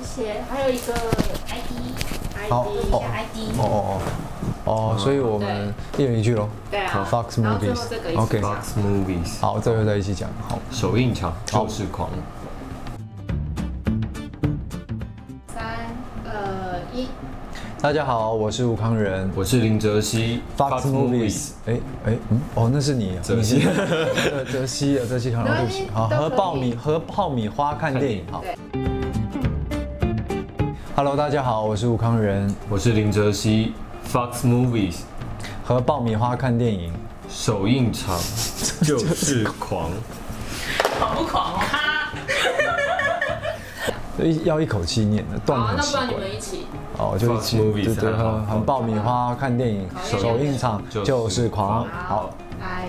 谢谢。还有一个 ID，ID 好一下 ID。哦哦哦，哦，所以我们一人一句喽。对啊。Fox 然后最后这个一 Movies。起 OK。讲 Fox Movies 好，最后再一起讲。好，首映场就是狂。三二一。大家好，我是吴康仁。我是林哲熙 Fox Movies，哎哎嗯哦，那是你啊，泽西你是呃泽西啊，泽西，好，对不起，好，都可以和爆米和爆米花看电影，好对。Hello，大家好，我是吴康仁，我是林哲熙 Fox Movies 和爆米花看电影，首映场 就是狂。狂不狂啊？一 要一口气念的，断好，很奇怪那不然你。们一起。哦，就一起 Fox Movies 对对，好很很爆米花看电影，首映场就是狂。好来。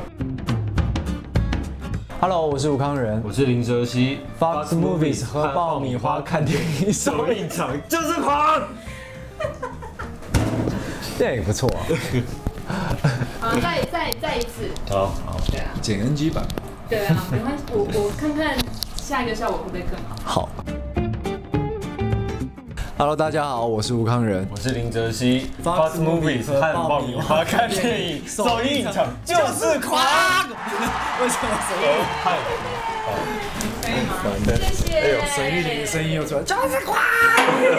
，Hello，我是吴康仁我是林哲熙，Fox Movies 和爆米花看电影，首映场 就是狂。这也不错啊。好，再再再一次。好好，对啊。剪 NG 版。对啊，没关系，我我看看下一个效果会不会更好。好。Hello，大家好，我是吴康仁。我是林哲熙 Fox Fox Movies 和爆米花看电影首映场就是狂。为什么随意？太好，可以吗？烦的谢谢。哎呦，沈玉琳的声音又出来，就是狂。有点舔到。